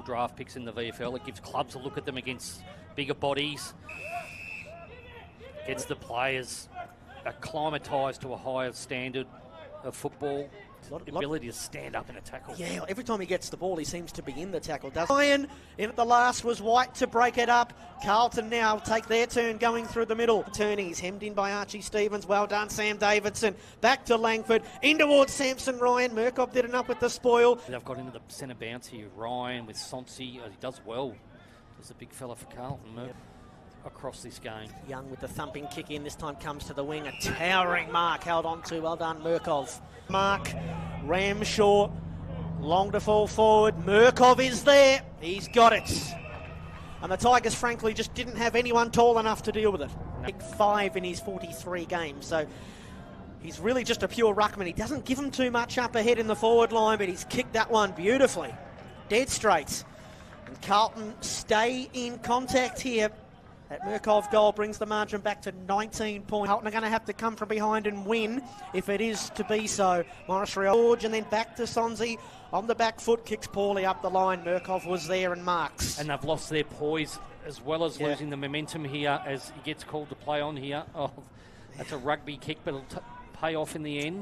draft picks in the VFL. It gives clubs a look at them against bigger bodies. Gets the players acclimatised to a higher standard of football. Lot- the lot- ability to stand up in a tackle. Yeah, every time he gets the ball, he seems to be in the tackle. Does Ryan in at the last was White to break it up. Carlton now take their turn going through the middle. Turnies hemmed in by Archie Stevens. Well done, Sam Davidson. Back to Langford. In towards Samson Ryan. Mirkov did enough with the spoil. They've got into the centre bounce here. Ryan with Sonsie. uh, He does well. Does a big fella for Carlton Mur- across this game. Young with the thumping kick in. This time comes to the wing. A towering mark held on to. Well done, Mirkov. Mark Ramshaw. Long to fall forward. Mirkov is there. He's got it. And the Tigers, frankly, just didn't have anyone tall enough to deal with it. Big five in his 43 games. So he's really just a pure ruckman. He doesn't give him too much up ahead in the forward line, but he's kicked that one beautifully. Dead straight. And Carlton stay in contact here. That Mirkov goal brings the margin back to 19 points. Carlton are going to have to come from behind and win if it is to be so. Morris George and then back to Sonsie on the back foot, kicks poorly up the line. Mirkov was there and marks. And they've lost their poise as well as Yeah. losing the momentum here as he gets called to play on here. Oh, that's a rugby kick, but it'll t- pay off in the end.